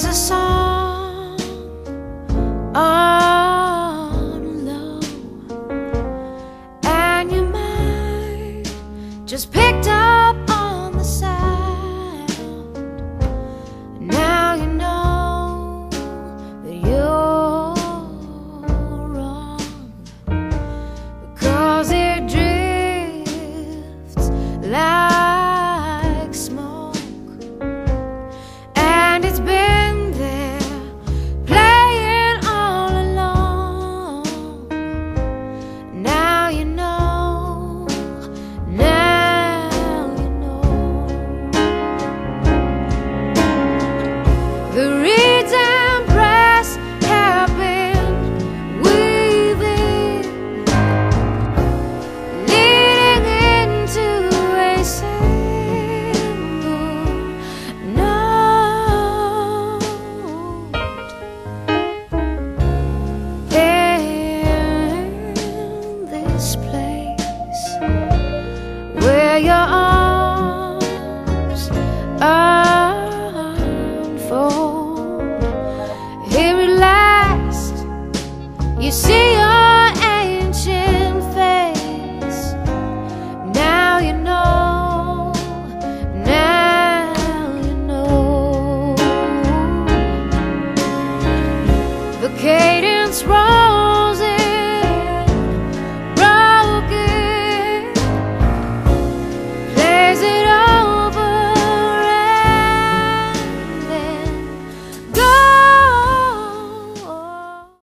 there's a song on low, and you might just picked up. your arms unfold. Here at last, you see your ancient face. Now you know, now you know. The cadence rolls.